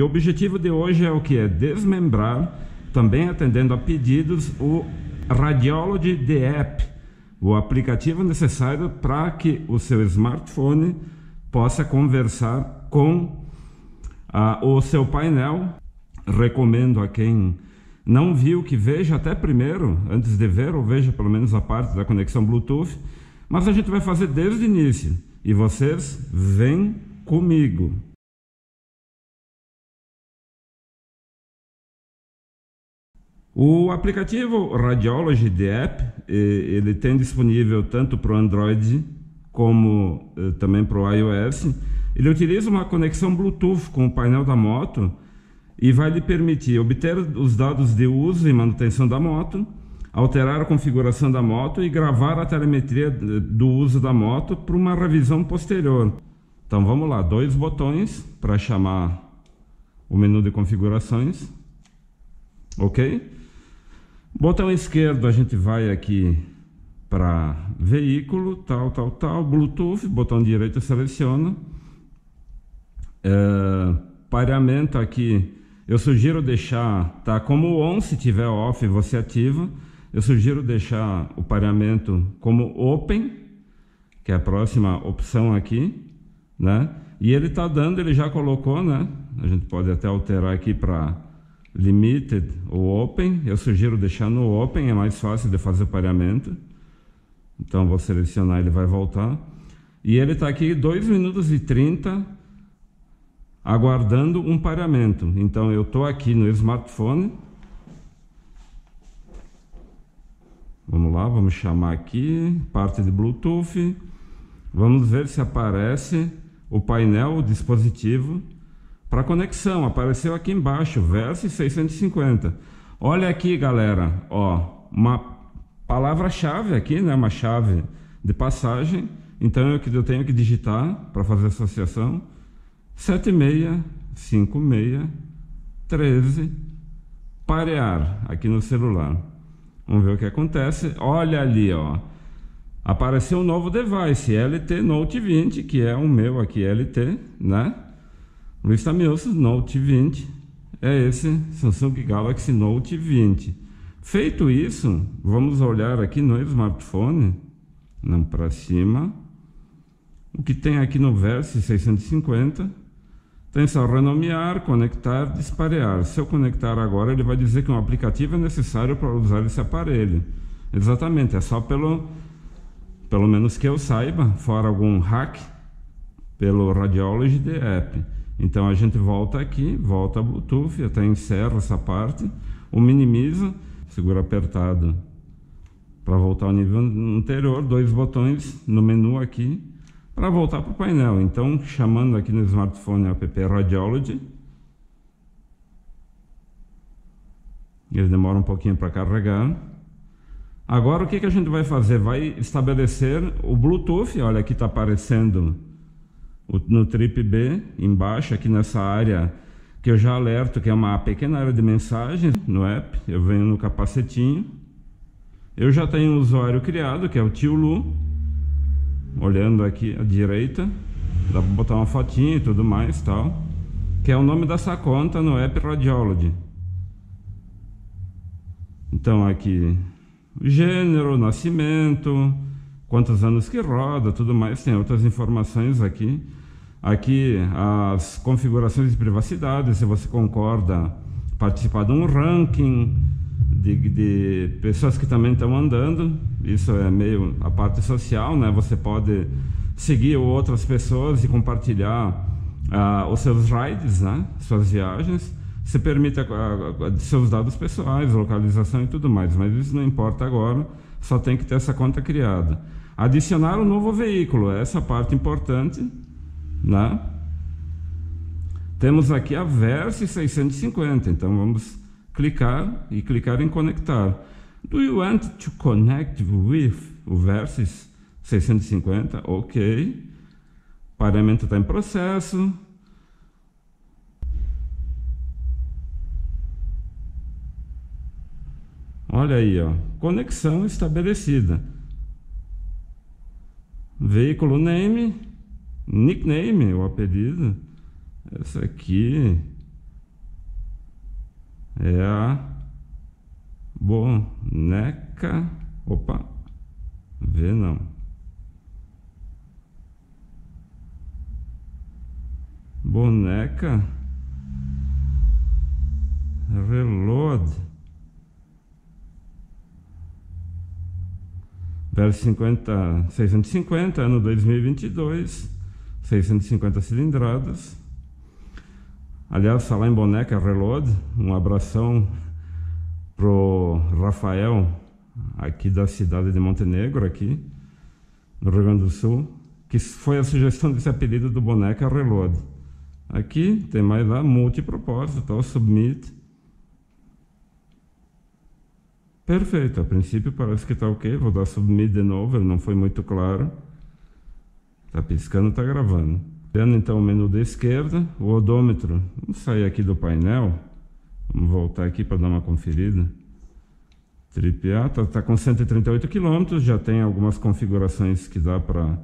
E o objetivo de hoje é o que? É desmembrar, também atendendo a pedidos, o Radiology The App, o aplicativo necessário para que o seu smartphone possa conversar com ah, o seu painel. Recomendo a quem não viu que veja até primeiro, antes de ver, ou veja pelo menos a parte da conexão Bluetooth. Mas a gente vai fazer desde o início. E vocês vêm comigo. O aplicativo Radiology The App, ele tem disponível tanto para o Android como eh, também para o iOS. Ele utiliza uma conexão Bluetooth com o painel da moto e vai lhe permitir obter os dados de uso e manutenção da moto, alterar a configuração da moto e gravar a telemetria do uso da moto para uma revisão posterior. Então vamos lá, dois botões para chamar o menu de configurações. OK? Botão esquerdo a gente vai aqui para veículo, tal, tal, tal, Bluetooth, botão direito seleciona. É, pareamento aqui, eu sugiro deixar, tá como on, se tiver off você ativa. Eu sugiro deixar o pareamento como open, que é a próxima opção aqui, né? E ele está dando, ele já colocou, né? A gente pode até alterar aqui para limited ou open. Eu sugiro deixar no open, é mais fácil de fazer o pareamento. Então vou selecionar, ele vai voltar. E ele está aqui 2 minutos e 30 aguardando um pareamento. Então eu estou aqui no smartphone. Vamos lá, vamos chamar aqui, parte de Bluetooth. Vamos ver se aparece o painel, o dispositivo para conexão, apareceu aqui embaixo, verso 650. Olha aqui, galera, ó, uma palavra-chave aqui, né, uma chave de passagem. Então eu, eu tenho que digitar para fazer associação 765613 parear aqui no celular. Vamos ver o que acontece. Olha ali, ó. Apareceu um novo device, LT Note 20, que é o meu aqui, LT, né? Luiz Tamilson Note 20 é esse Samsung Galaxy Note 20. Feito isso, vamos olhar aqui no smartphone, não para cima. O que tem aqui no Verse 650 tem só renomear, conectar, disparear. Se eu conectar agora, ele vai dizer que um aplicativo é necessário para usar esse aparelho. Exatamente, é só pelo, pelo menos que eu saiba, fora algum hack, pelo Radiology The App. Então a gente volta aqui, volta a Bluetooth, até encerra essa parte, o minimiza, segura apertado para voltar ao nível anterior, dois botões no menu aqui para voltar para o painel. Então, chamando aqui no smartphone a app Radiology, ele demora um pouquinho para carregar. Agora o que, que a gente vai fazer? Vai estabelecer o Bluetooth, olha aqui está aparecendo no trip B, embaixo, aqui nessa área que eu já alerto que é uma pequena área de mensagens no app, eu venho no capacetinho. Eu já tenho um usuário criado, que é o tio Lu, olhando aqui à direita, dá para botar uma fotinha e tudo mais, tal, que é o nome dessa conta no app Radiology. Então aqui, gênero, nascimento, quantos anos que roda, tudo mais, tem outras informações aqui. Aqui as configurações de privacidade, se você concorda participar de um ranking de, de pessoas que também estão andando, isso é meio a parte social, né? Você pode seguir outras pessoas e compartilhar uh, os seus rides, né? Suas viagens. Se permite uh, seus dados pessoais, localização e tudo mais, mas isso não importa agora, só tem que ter essa conta criada. Adicionar um novo veículo, essa parte importante né? Temos aqui a Verse 650, então vamos clicar e clicar em conectar. Do you want to connect with o Versys 650? Ok. Pagamento está em processo. Olha aí, ó. Conexão estabelecida. Veículo name nickname, o apelido. Essa aqui, é a boneca. Opa, vê não. Boneca reload. Verso 50, 650, ano 2022, 650 cilindradas. Aliás, falar em boneca reload, um abração pro Rafael, aqui da cidade de Montenegro, aqui no Rio Grande do Sul, que foi a sugestão desse apelido do boneca reload. Aqui tem mais lá, multipropósito, tal, submit. Perfeito, a princípio parece que está ok, vou dar submit de novo, ele não foi muito claro. Está piscando, está gravando. Tendo então o menu da esquerda, o odômetro. Vamos sair aqui do painel. Vamos voltar aqui para dar uma conferida. Trip A está tá com 138 km, já tem algumas configurações que dá para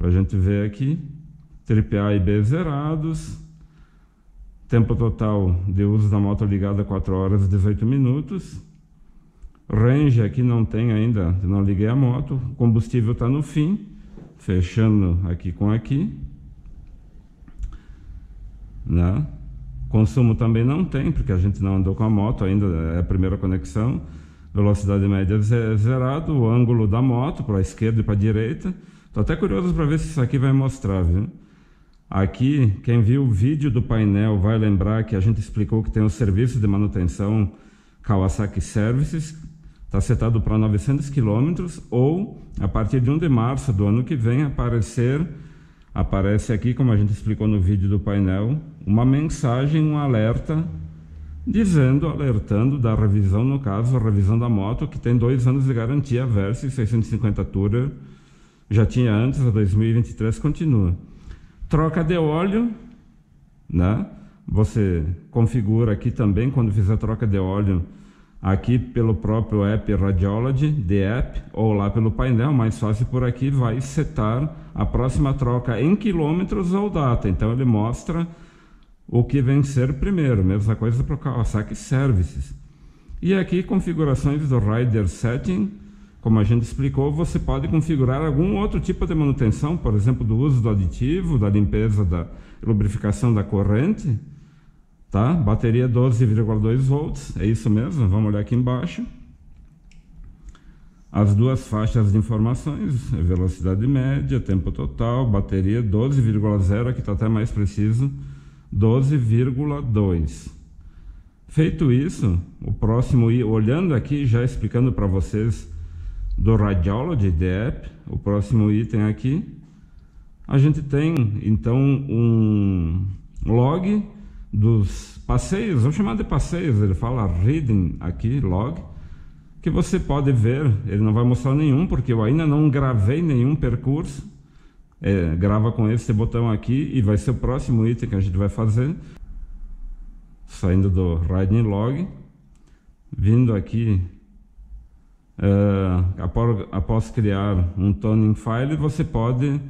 a gente ver aqui. Trip A e B zerados. Tempo total de uso da moto ligada 4 horas e 18 minutos. Range aqui não tem ainda, não liguei a moto. O combustível está no fim. Fechando aqui com aqui. Né? Consumo também não tem, porque a gente não andou com a moto ainda, é a primeira conexão. Velocidade média zerado, o ângulo da moto para a esquerda e para a direita. Estou até curioso para ver se isso aqui vai mostrar, viu? Aqui, quem viu o vídeo do painel vai lembrar que a gente explicou que tem o serviço de manutenção Kawasaki Services, está setado para 900 quilômetros, ou a partir de 1 de março do ano que vem aparecer aparece aqui, como a gente explicou no vídeo do painel, uma mensagem, um alerta, dizendo, alertando da revisão, no caso, a revisão da moto, que tem dois anos de garantia, Versa 650 Tourer, já tinha antes, a 2023 continua. Troca de óleo, né? Você configura aqui também, quando fizer troca de óleo, aqui pelo próprio app Radiology, the app, ou lá pelo painel, mais fácil por aqui, vai setar a próxima troca em quilômetros ou data. Então ele mostra o que vencer primeiro, mesma coisa para o Kawasaki Services. E aqui configurações do Rider Setting, como a gente explicou, você pode configurar algum outro tipo de manutenção, por exemplo, do uso do aditivo, da limpeza da lubrificação da corrente, Tá? Bateria 12,2 volts, é isso mesmo, vamos olhar aqui embaixo. As duas faixas de informações, velocidade média, tempo total, bateria 12,0, aqui está até mais preciso, 12,2. Feito isso, o próximo, olhando aqui, já explicando para vocês do Radiology, the app, o próximo item aqui, a gente tem então um log dos passeios, vamos chamar de passeios, ele fala reading aqui, log, que você pode ver, ele não vai mostrar nenhum, porque eu ainda não gravei nenhum percurso, é, grava com esse botão aqui e vai ser o próximo item que a gente vai fazer, saindo do Riding Log, vindo aqui, é, após, após criar um toning file, você pode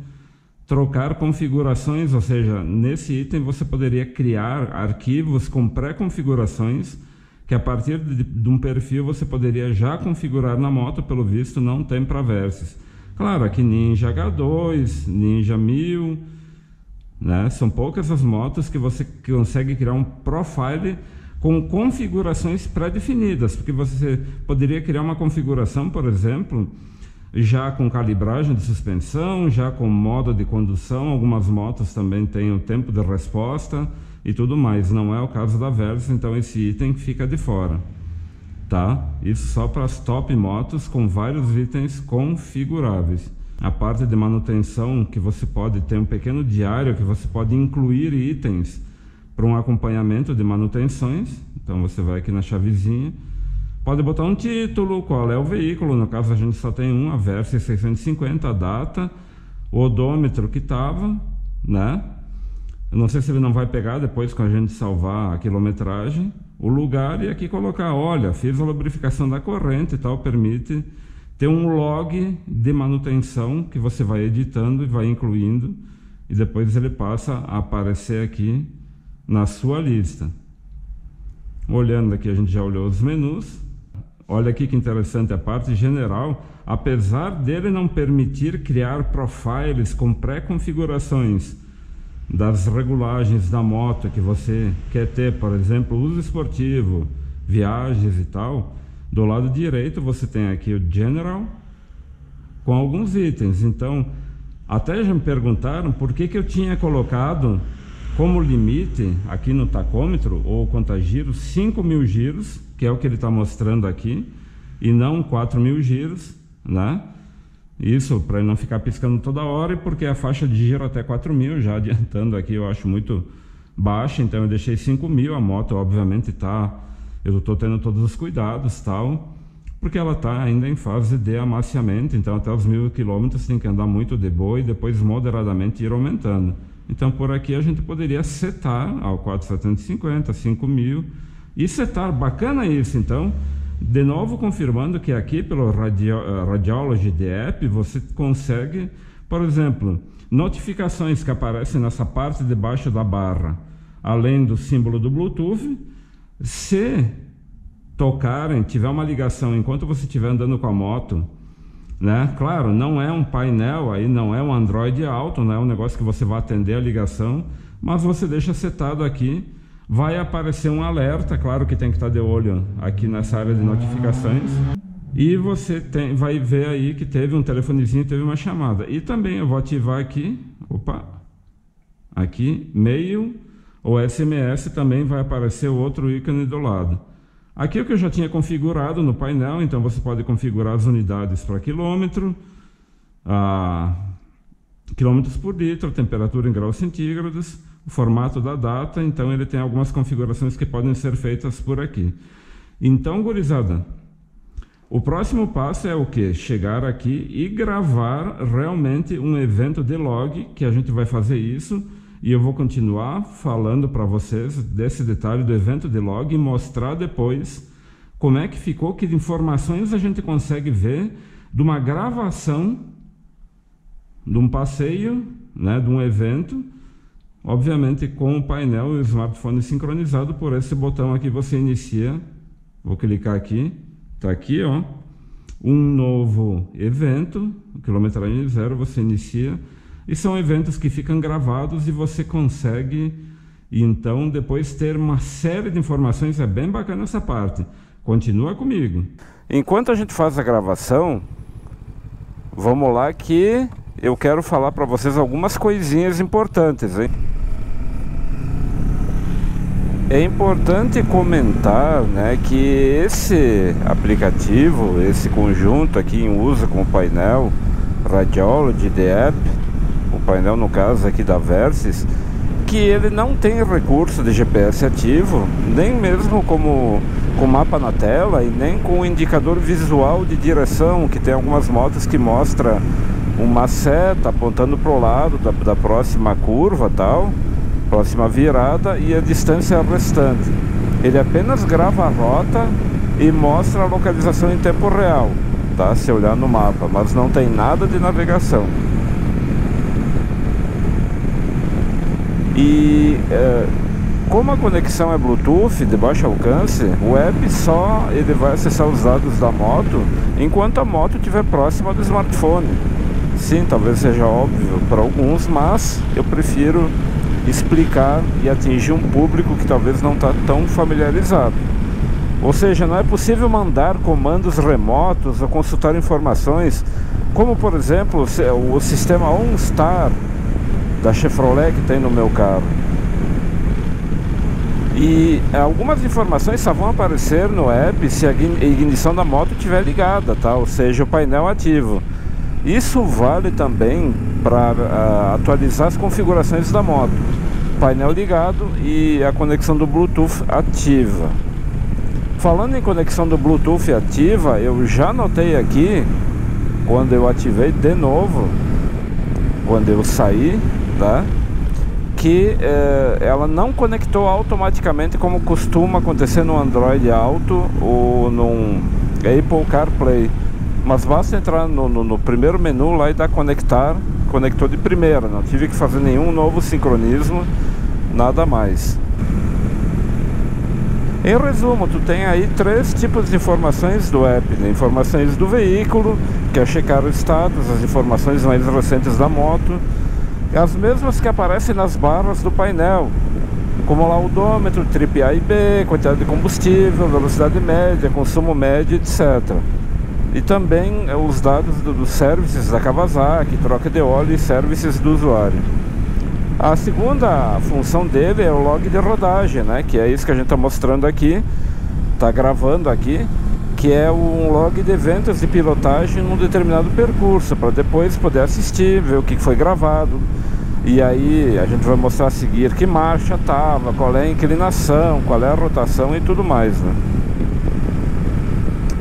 trocar configurações, ou seja, nesse item você poderia criar arquivos com pré-configurações que a partir de, de, um perfil você poderia já configurar na moto, pelo visto não tem para Versys. Claro, aqui Ninja H2, Ninja 1000, né? são poucas as motos que você consegue criar um profile com configurações pré-definidas, porque você poderia criar uma configuração, por exemplo, já com calibragem de suspensão, já com modo de condução. Algumas motos também têm o tempo de resposta e tudo mais. Não é o caso da Versa, então esse item fica de fora. Tá? Isso só para as top motos com vários itens configuráveis. A parte de manutenção que você pode ter um pequeno diário que você pode incluir itens para um acompanhamento de manutenções. Então você vai aqui na chavezinha Pode botar um título, qual é o veículo, no caso a gente só tem um, a Versa 650, a data, o odômetro que estava, né? Eu não sei se ele não vai pegar depois com a gente salvar a quilometragem, o lugar e aqui colocar, olha, fiz a lubrificação da corrente e tal, permite ter um log de manutenção que você vai editando e vai incluindo e depois ele passa a aparecer aqui na sua lista. olhando aqui, a gente já olhou os menus. Olha aqui que interessante a parte general. Apesar dele não permitir criar profiles com pré-configurações das regulagens da moto que você quer ter, por exemplo, uso esportivo, viagens e tal, do lado direito você tem aqui o General com alguns itens. Então, até já me perguntaram por que, que eu tinha colocado como limite aqui no tacômetro ou conta giros 5 mil giros, que é o que ele está mostrando aqui, e não 4 mil giros, né? Isso para não ficar piscando toda hora e porque a faixa de giro até 4 mil, já adiantando aqui, eu acho muito baixa, então eu deixei 5 mil. A moto, obviamente, está. Eu estou tendo todos os cuidados tal, porque ela está ainda em fase de amaciamento, então até os mil quilômetros tem que andar muito de boa e depois moderadamente ir aumentando. Então por aqui a gente poderia setar ao 4,750, 5 mil e setar. Bacana isso, então. De novo, confirmando que aqui pelo Radio, uh, Radiology de App você consegue, por exemplo, notificações que aparecem nessa parte de baixo da barra, além do símbolo do Bluetooth, se tocarem, tiver uma ligação enquanto você estiver andando com a moto, né? Claro, não é um painel aí, não é um Android alto, não é um negócio que você vai atender a ligação, mas você deixa setado aqui vai aparecer um alerta, claro que tem que estar de olho aqui nessa área de notificações. E você tem, vai ver aí que teve um telefonezinho, teve uma chamada. E também eu vou ativar aqui, opa, aqui, e-mail ou SMS também vai aparecer outro ícone do lado. Aqui é o que eu já tinha configurado no painel, então você pode configurar as unidades para quilômetro, a, quilômetros por litro, temperatura em graus centígrados, o formato da data, então ele tem algumas configurações que podem ser feitas por aqui. Então, gurizada, o próximo passo é o que? Chegar aqui e gravar realmente um evento de log, que a gente vai fazer isso, e eu vou continuar falando para vocês desse detalhe do evento de log e mostrar depois como é que ficou, que informações a gente consegue ver de uma gravação de um passeio, né, de um evento, obviamente com o painel e o smartphone sincronizado por esse botão aqui. Você inicia, vou clicar aqui, está aqui ó, um novo evento, quilometragem zero, você inicia, e são eventos que ficam gravados e você consegue então depois ter uma série de informações, é bem bacana essa parte. Continua comigo. Enquanto a gente faz a gravação, vamos lá que eu quero falar para vocês algumas coisinhas importantes, hein? É importante comentar né, que esse aplicativo, esse conjunto aqui em uso com o painel Radiology The App, o painel no caso aqui da Versys, que ele não tem recurso de GPS ativo, nem mesmo como com mapa na tela e nem com indicador visual de direção, que tem algumas motos que mostra uma seta apontando para o lado da, da próxima curva tal próxima virada e a distância restante. Ele apenas grava a rota e mostra a localização em tempo real, tá? Se olhar no mapa, mas não tem nada de navegação. E é, como a conexão é Bluetooth de baixo alcance, o app só ele vai acessar os dados da moto enquanto a moto estiver próxima do smartphone. Sim, talvez seja óbvio para alguns, mas eu prefiro explicar e atingir um público que talvez não está tão familiarizado. Ou seja, não é possível mandar comandos remotos ou consultar informações, como por exemplo o sistema OnStar da Chevrolet que tem no meu carro. E algumas informações só vão aparecer no app se a ignição da moto estiver ligada, tá? ou seja, o painel ativo. Isso vale também para uh, atualizar as configurações da moto. Painel ligado e a conexão do Bluetooth ativa. Falando em conexão do Bluetooth ativa, eu já notei aqui quando eu ativei de novo, quando eu saí, tá? Que eh, ela não conectou automaticamente como costuma acontecer no Android Auto ou no Apple CarPlay mas basta entrar no, no, no, primeiro menu lá e dar conectar, conectou de primeira, não tive que fazer nenhum novo sincronismo, nada mais. Em resumo, tu tem aí três tipos de informações do app, né? informações do veículo, que é checar o status, as informações mais recentes da moto, as mesmas que aparecem nas barras do painel, como lá o odômetro, trip A e B, quantidade de combustível, velocidade média, consumo médio, etc. E também é, os dados dos do services da Kawasaki, troca de óleo e services do usuário. A segunda função dele é o log de rodagem, né? Que é isso que a gente está mostrando aqui, está gravando aqui, que é um log de eventos de pilotagem num determinado percurso, para depois poder assistir, ver o que foi gravado. E aí a gente vai mostrar a seguir que marcha estava, qual é a inclinação, qual é a rotação e tudo mais, né?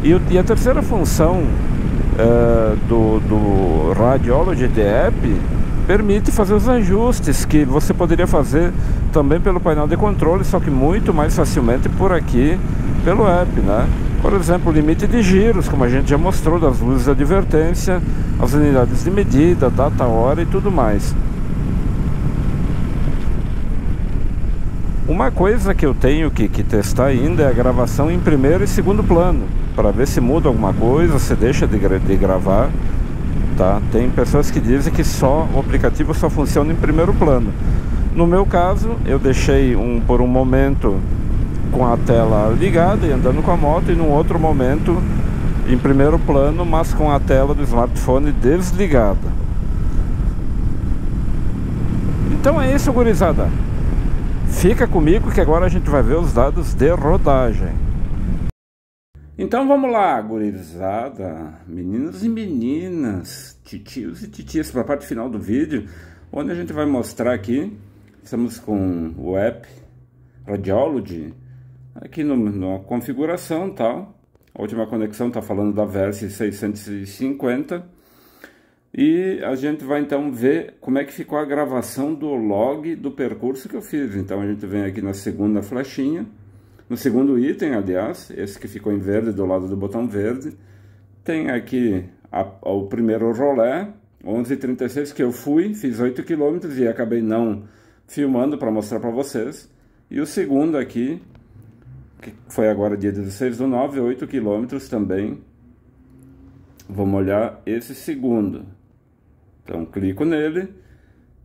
E, e a terceira função uh, do, do Radiology The App permite fazer os ajustes que você poderia fazer também pelo painel de controle, só que muito mais facilmente por aqui pelo app, né? Por exemplo, limite de giros, como a gente já mostrou, das luzes de advertência, as unidades de medida, data, hora e tudo mais. Uma coisa que eu tenho que, que testar ainda é a gravação em primeiro e segundo plano, para ver se muda alguma coisa, se deixa de, de gravar. Tá? Tem pessoas que dizem que só o aplicativo só funciona em primeiro plano. No meu caso, eu deixei um por um momento com a tela ligada e andando com a moto e num outro momento em primeiro plano, mas com a tela do smartphone desligada. Então é isso, gurizada. Fica comigo que agora a gente vai ver os dados de rodagem. Então vamos lá, gurizada, meninos e meninas, titios e titias, para a parte final do vídeo, onde a gente vai mostrar aqui, estamos com o app Radiology, aqui no, na configuração tal, a última conexão está falando da Verse 650, e a gente vai então ver como é que ficou a gravação do log do percurso que eu fiz. Então a gente vem aqui na segunda flechinha, no segundo item, aliás, esse que ficou em verde do lado do botão verde, tem aqui a, o primeiro rolé, 11h36 que eu fui, fiz 8 km e acabei não filmando para mostrar para vocês. E o segundo aqui, que foi agora dia 16 do 9, 8 km também. Vamos olhar esse segundo. Então clico nele,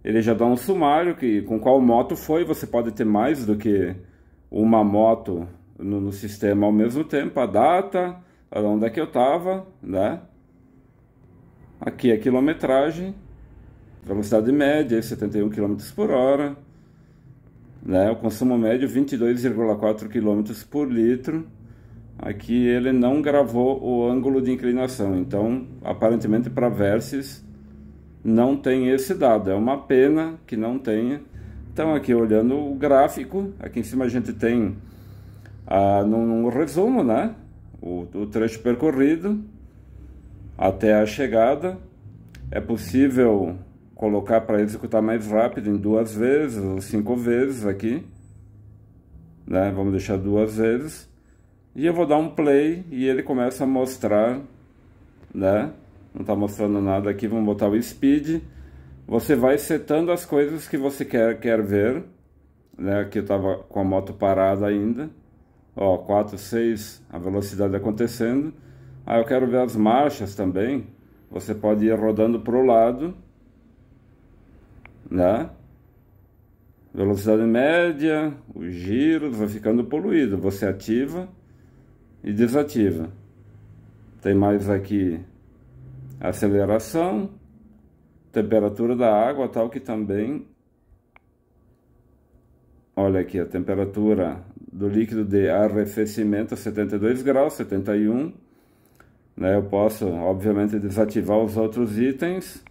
ele já dá um sumário que com qual moto foi, você pode ter mais do que uma moto no, no sistema ao mesmo tempo, a data, onde é que eu estava, né? Aqui a quilometragem, velocidade média 71 km por hora, né? O consumo médio 22,4 km por litro. Aqui ele não gravou o ângulo de inclinação, então aparentemente para Versys não tem esse dado. É uma pena que não tenha. Então aqui olhando o gráfico, aqui em cima a gente tem ah, num, resumo, né? O, o trecho percorrido até a chegada. É possível colocar para executar mais rápido em duas vezes ou cinco vezes aqui. Né? Vamos deixar duas vezes. E eu vou dar um play e ele começa a mostrar, né? não está mostrando nada aqui, vamos botar o speed. Você vai setando as coisas que você quer, quer ver, né? Aqui eu estava com a moto parada ainda, ó, 4, 6, a velocidade acontecendo. Ah, eu quero ver as marchas também, você pode ir rodando para o lado, né? Velocidade média, os giros, vai ficando poluído, você ativa e desativa. Tem mais aqui aceleração, temperatura da água, tal que também, olha aqui, a temperatura do líquido de arrefecimento 72 graus, 71, né? Eu posso, obviamente, desativar os outros itens,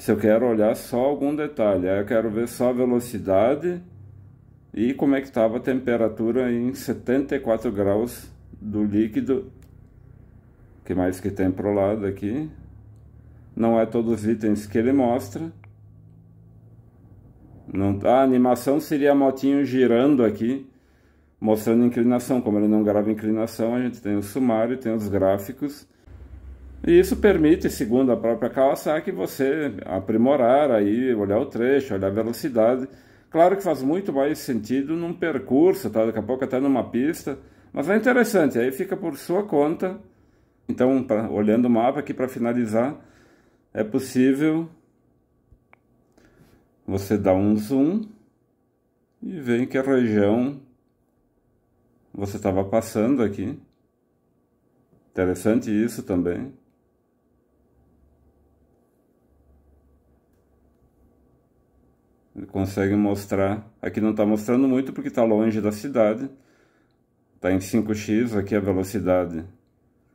se eu quero olhar só algum detalhe, aí eu quero ver só a velocidade e como é que estava a temperatura em 74 graus do líquido que mais que tem pro lado aqui? Não é todos os itens que ele mostra. Não, a animação seria a motinho girando aqui, mostrando inclinação. Como ele não grava inclinação, a gente tem o sumário, tem os gráficos. E isso permite, segundo a própria Kawasaki, você aprimorar aí, olhar o trecho, olhar a velocidade. Claro que faz muito mais sentido num percurso, tá? daqui a pouco até numa pista, mas é interessante, aí fica por sua conta. Então, pra, olhando o mapa aqui para finalizar, é possível você dar um zoom e ver em que região você estava passando aqui. Interessante isso também. Consegue mostrar. Aqui não está mostrando muito porque está longe da cidade. Está em 5x aqui a velocidade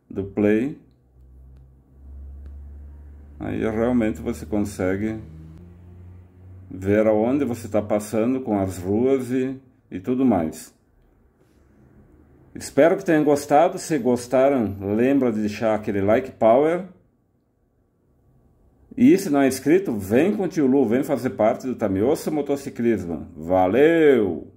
do play. Aí realmente você consegue ver aonde você está passando com as ruas e, e tudo mais. Espero que tenham gostado. Se gostaram, lembra de deixar aquele like power. E se não é inscrito, vem com o tio Lu, vem fazer parte do Tamioso Motociclismo. Valeu!